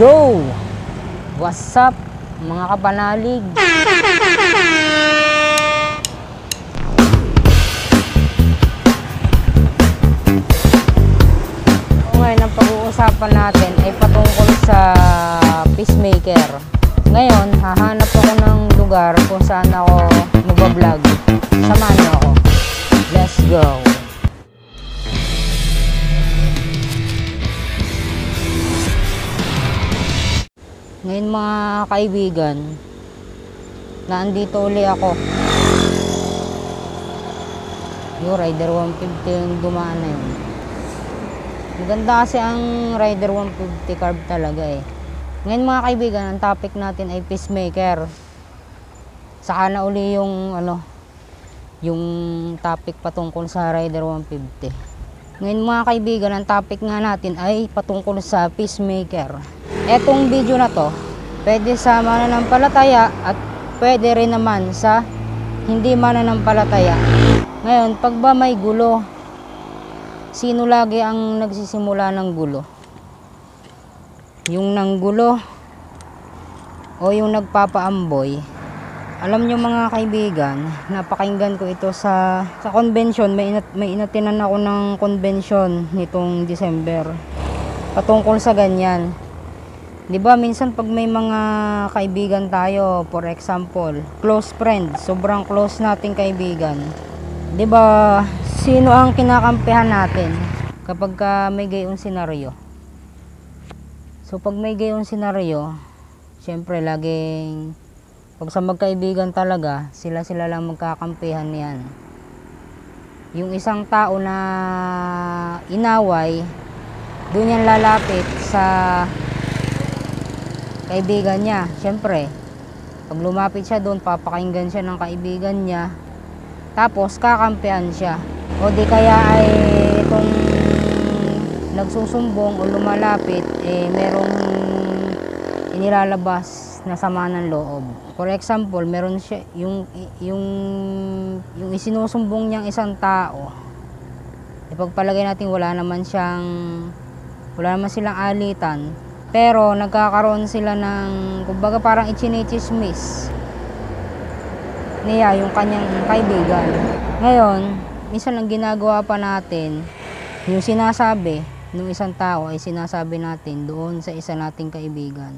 Yo! What's up, mga kapanalig? Ngayon, ang pag-uusapan natin ay patungkol sa peacemaker. Ngayon, hahanap ako ng lugar kung saan ako magbablog. Samahan niyo ako. Let's go! Ngayon mga kaibigan, naandito uli ako. Yung Rider 150 yung dumaan na yun. Maganda kasi ang Rider 150 carb talaga eh. Ngayon mga kaibigan, ang topic natin ay peacemaker. Saka na uli yung ano, yung topic patungkol sa Rider 150. Ngayon mga kaibigan, ang topic nga natin ay patungkol sa peacemaker. Etong video na to, pwede sa mananampalataya at pwede rin naman sa hindi mananampalataya. Ngayon, pag ba may gulo, sino lagi ang nagsisimula ng gulo? Yung nanggulo o yung nagpapaamboy? Alam nyo mga kaibigan, napakinggan ko ito sa sa convention. May, inat, may inatinan ako ng convention nitong December. Patungkol sa ganyan. 'Di ba minsan pag may mga kaibigan tayo, for example, close friend, sobrang close nating kaibigan. 'Di ba sino ang kinakampihan natin kapag ka may gayong senaryo? So pag may gayong senaryo, syempre laging pag sa magkaibigan talaga, sila-sila lang magkakampihan niyan. Yung isang tao na inaway, doon yan lalapit sa kaibigan niya. Siyempre, pag lumapit siya doon, papakinggan siya ng kaibigan niya. Tapos, kakampihan siya. O di kaya ay itong nagsusumbong o lumalapit, eh, merong inilalabas na sama ng loob. For example, meron siya, yung, yung, yung isinusumbong niyang isang tao, ipagpalagay natin wala naman siyang, wala naman silang alitan, pero nagkakaroon sila ng, kumbaga parang ichinichismis niya yung kanyang kaibigan. Ngayon, minsan ang ginagawa pa natin, yung sinasabi ng isang tao ay sinasabi natin doon sa isa nating kaibigan.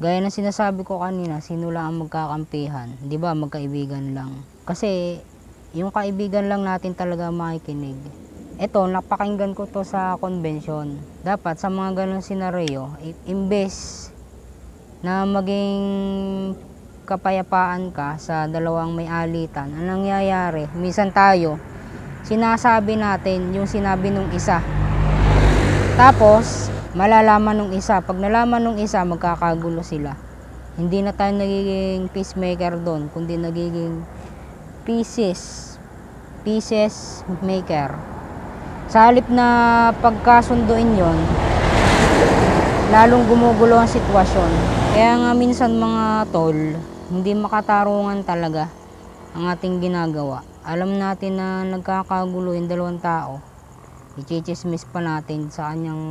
Gaya ng sinasabi ko kanina, sino lang ang magkakampihan? 'Di ba magkaibigan lang. Kasi yung kaibigan lang natin talaga makikinig. Ito, napakinggan ko to sa convention. Dapat sa mga ganong senaryo, imbes na maging kapayapaan ka sa dalawang may alitan, ang nangyayari, minsan tayo, sinasabi natin yung sinabi nung isa. Tapos, malalaman nung isa. Pag nalaman nung isa, magkakagulo sila. Hindi na tayo nagiging peacemaker doon, kundi nagiging pieces. Pieces maker. Sa halip na pagkasunduin yon, lalong gumugulo ang sitwasyon. Kaya nga minsan mga tol, hindi makatarungan talaga ang ating ginagawa. Alam natin na nagkakagulo yung dalawang tao. Ichichismis pa natin sa kanyang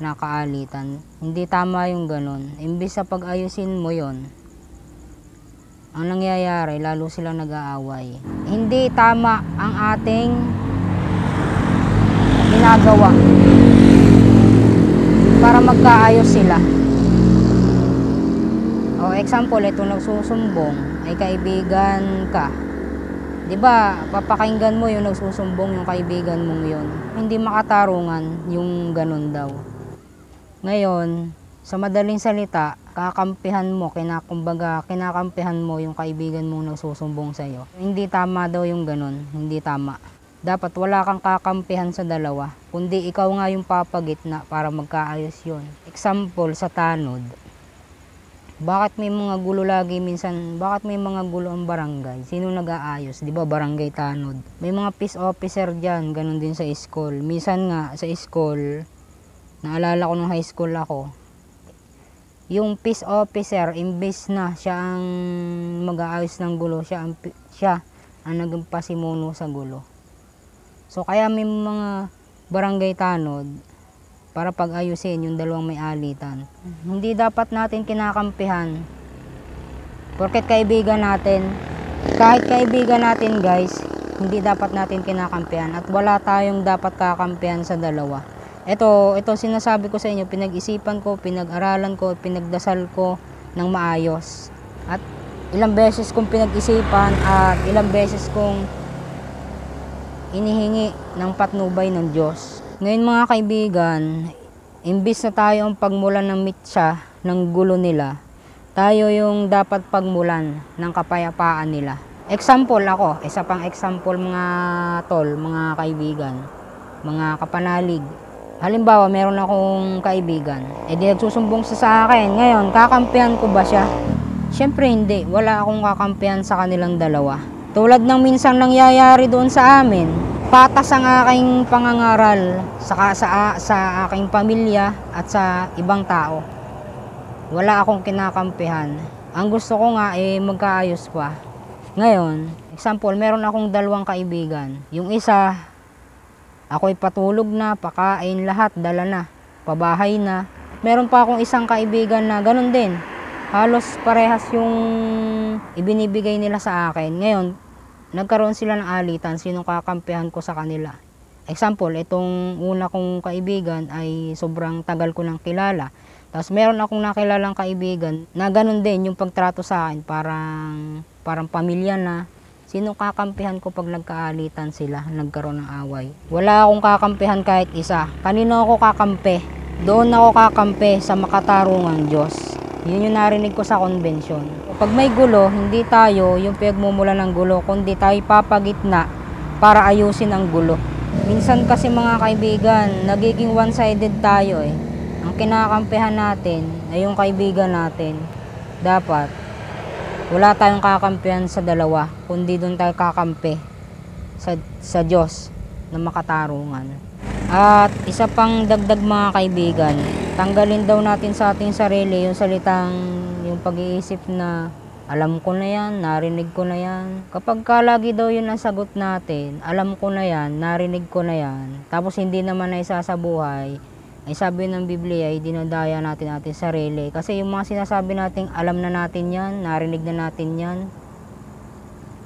nakaalitan. Hindi tama yung ganun. Imbis sa pag-ayusin mo yon, ang nangyayari, lalo silang nag-aaway. Hindi tama ang ating ginagawa para magkaayos sila. O example, ito nagsusumbong ay kaibigan ka. 'Di ba? Papakinggan mo yung nagsusumbong yung kaibigan mong 'yon. Hindi makatarungan yung ganun daw. Ngayon, sa madaling salita, kakampihan mo, kinakumbaga, kinakampihan mo yung kaibigan mong nagsusumbong sa iyo. Hindi tama daw yung ganun, hindi tama. Dapat wala kang kakampihan sa dalawa, kundi ikaw nga yung papagitna para magkaayos yon. Example sa tanod. Bakit may mga gulo lagi minsan? Bakit may mga gulo ang barangay? Sino nag-aayos? 'Di ba barangay tanod? May mga peace officer diyan, ganun din sa school. Minsan nga sa school, naalala ko nung high school ako, yung peace officer imbes na siya ang mag-aayos ng gulo, siya ang siya ang naging pasimuno sa gulo. So kaya may mga barangay tanod para pag-ayusin yung dalawang may alitan. Hindi dapat natin kinakampihan. Porket kaibigan natin, kahit kaibigan natin guys, hindi dapat natin kinakampihan at wala tayong dapat kakampihan sa dalawa. Ito, ito sinasabi ko sa inyo, pinag-isipan ko, pinag-aralan ko, pinagdasal ko ng maayos. At ilang beses kong pinag-isipan at ilang beses kong inihingi ng patnubay ng Diyos. Ngayon mga kaibigan, imbis na tayo ang pagmulan ng mitsa ng gulo nila, tayo yung dapat pagmulan ng kapayapaan nila. Example ako, isa pang example mga tol, mga kaibigan, mga kapanalig. Halimbawa, meron akong kaibigan, eh di nagsusumbong sa akin. Ngayon, kakampihan ko ba siya? Siyempre hindi, wala akong kakampihan sa kanilang dalawa. Tulad ng minsan nangyayari doon sa amin, patas ang aking pangangaral sa, sa, sa aking pamilya at sa ibang tao. Wala akong kinakampihan. Ang gusto ko nga eh magkaayos pa. Ngayon, example, meron akong dalawang kaibigan. Yung isa, ako'y patulog na, pakain, lahat, dala na, pabahay na. Meron pa akong isang kaibigan na ganun din. Halos parehas yung ibinibigay nila sa akin. Ngayon, nagkaroon sila ng alitan, sino kakampihan ko sa kanila. Example, itong una kong kaibigan ay sobrang tagal ko nang kilala. Tapos meron akong nakilalang kaibigan na ganun din yung pagtrato sa akin, parang, parang pamilya na. Sino kakampihan ko pag nagkaalitan sila, nagkaroon ng away? Wala akong kakampihan kahit isa. Kanino ako kakampi? Doon ako kakampi sa makatarungang Diyos. Yun yung narinig ko sa konbensyon. Pag may gulo, hindi tayo yung pinagmumula ng gulo, kundi tayo papagitna para ayusin ang gulo. Minsan kasi mga kaibigan, nagiging one-sided tayo eh. Ang kinakampihan natin ay yung kaibigan natin. Dapat, wala tayong kakampihan sa dalawa, kundi doon tayo kakampi sa, sa Diyos na makatarungan. At isa pang dagdag mga kaibigan, tanggalin daw natin sa ating sarili yung salitang, yung pag-iisip na alam ko na yan, narinig ko na yan. Kapag ka lagi daw yun ang sagot natin, alam ko na yan, narinig ko na yan, tapos hindi naman na isa sa buhay, ay sabi ng Biblia ay dinadaya natin ating sarili. Kasi yung mga sinasabi nating alam na natin yan, narinig na natin yan.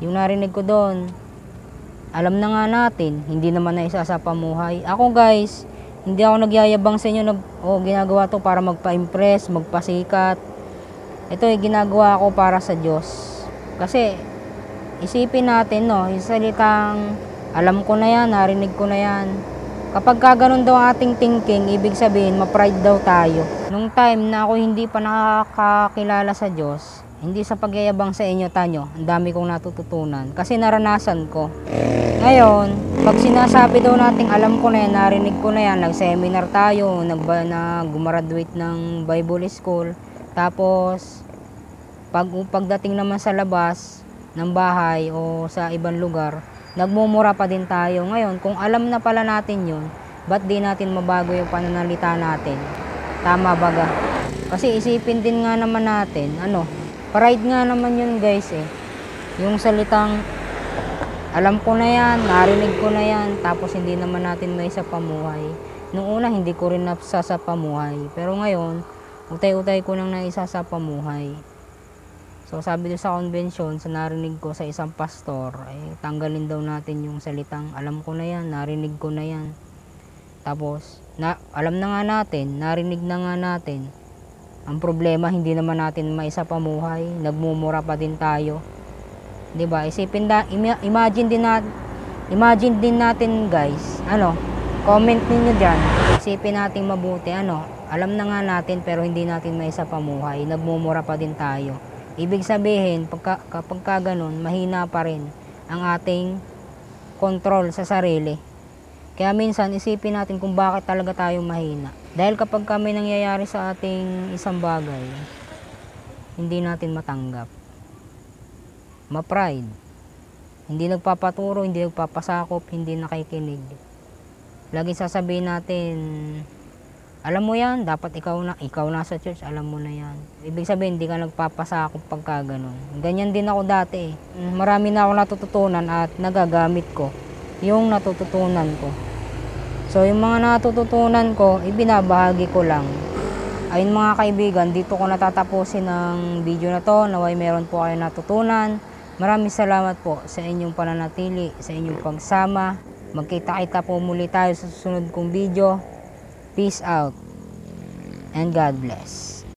Yung narinig ko doon, alam na nga natin, hindi naman na isa sa pamuhay. Ako guys, hindi ako nagyayabang sa inyo, nag, oh, ginagawa to para magpa-impress, magpasikat. Ito ay ginagawa ko para sa Diyos. Kasi, isipin natin, no, yung salitang, alam ko na yan, narinig ko na yan. Kapag ka ganun daw ating thinking, ibig sabihin, ma-pride daw tayo. Nung time na ako hindi pa nakakakilala sa Diyos, hindi sa pagyayabang sa inyo, tanyo, ang dami kong natututunan. Kasi naranasan ko. Ngayon, pag sinasabi daw nating alam ko na yan, narinig ko na yan, nag-seminar tayo, nag na gumraduate ng Bible School, tapos pag pagdating naman sa labas ng bahay o sa ibang lugar, nagmumura pa din tayo. Ngayon, kung alam na pala natin yun, ba't di natin mabago yung pananalita natin? Tama baga? Kasi isipin din nga naman natin, ano, pride nga naman yun guys eh. Yung salitang, alam ko na yan, narinig ko na yan, tapos hindi naman natin may sa pamuhay. Nung una, hindi ko rin napsa sa pamuhay. Pero ngayon, utay-utay ko nang naisa sa pamuhay. So sabi doon sa convention, sa narinig ko sa isang pastor, ay tanggalin daw natin yung salitang alam ko na yan, narinig ko na yan. Tapos, na, alam na nga natin, narinig na nga natin. Ang problema, hindi naman natin maisa pamuhay, nagmumura pa din tayo. 'Di ba? Isipin da, ima- imagine din natin, imagine din natin guys, ano, comment ninyo diyan. Isipin natin mabuti, ano, alam na nga natin pero hindi natin maisa pamuhay, nagmumura pa din tayo. Ibig sabihin, pagka, kapag ka ganun, mahina pa rin ang ating control sa sarili. Kaya minsan, isipin natin kung bakit talaga tayo mahina. Dahil kapag kami nangyayari sa ating isang bagay, hindi natin matanggap. Ma-pride. Hindi nagpapaturo, hindi nagpapasakop, hindi nakikinig. Lagi sasabihin natin, alam mo yan, dapat ikaw na, ikaw na sa church, alam mo na yan. Ibig sabihin, hindi ka nagpapasakop pagka ganun. Ganyan din ako dati eh. Marami na ako natututunan at nagagamit ko yung natututunan ko. So yung mga natututunan ko, ibinabahagi ko lang. Ayun mga kaibigan, dito ko natatapusin ang video na to. Naway meron po kayo natutunan. Maraming salamat po sa inyong pananatili, sa inyong pagsama. Magkita-kita po muli tayo sa susunod kong video. Peace out and God bless.